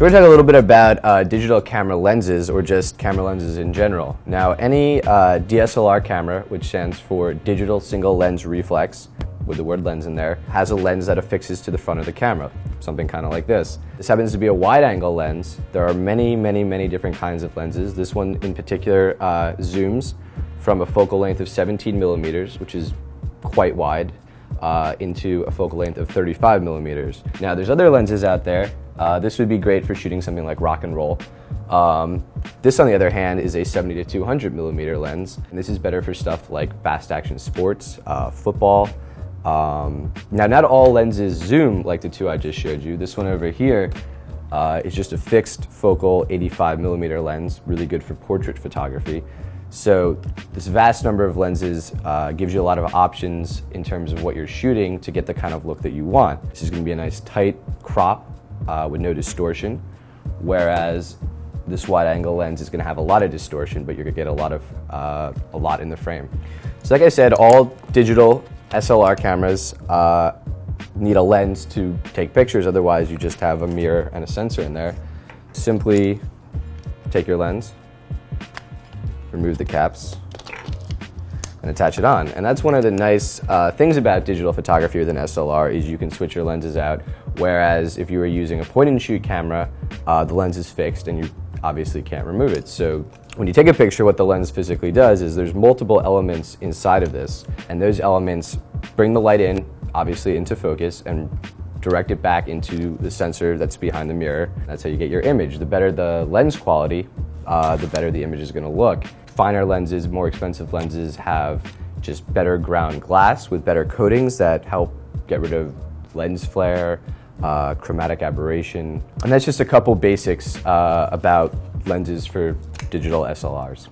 So we're going to talk a little bit about uh, digital camera lenses or just camera lenses in general. Now any uh, DSLR camera, which stands for digital single lens reflex, with the word lens in there, has a lens that affixes to the front of the camera, something kind of like this. This happens to be a wide angle lens. There are many, many, many different kinds of lenses. This one in particular uh, zooms from a focal length of 17 millimeters, which is quite wide, uh, into a focal length of 35 millimeters. Now there's other lenses out there uh, this would be great for shooting something like rock and roll. Um, this, on the other hand, is a 70 to 200 millimeter lens, and this is better for stuff like fast action sports, uh, football. Um, now, not all lenses zoom like the two I just showed you. This one over here uh, is just a fixed focal 85 millimeter lens, really good for portrait photography. So this vast number of lenses uh, gives you a lot of options in terms of what you're shooting to get the kind of look that you want. This is going to be a nice tight crop uh, with no distortion, whereas this wide angle lens is going to have a lot of distortion, but you're going to get a lot of uh, a lot in the frame. So, like I said, all digital SLR cameras uh, need a lens to take pictures. Otherwise, you just have a mirror and a sensor in there. Simply take your lens, remove the caps, and attach it on. And that's one of the nice uh, things about digital photography with an SLR is you can switch your lenses out. Whereas if you were using a point and shoot camera, uh, the lens is fixed and you obviously can't remove it. So when you take a picture, what the lens physically does is there's multiple elements inside of this. And those elements bring the light in, obviously into focus and direct it back into the sensor that's behind the mirror. That's how you get your image. The better the lens quality, uh, the better the image is gonna look finer lenses, more expensive lenses have just better ground glass with better coatings that help get rid of lens flare, uh, chromatic aberration. And that's just a couple basics uh, about lenses for digital SLRs.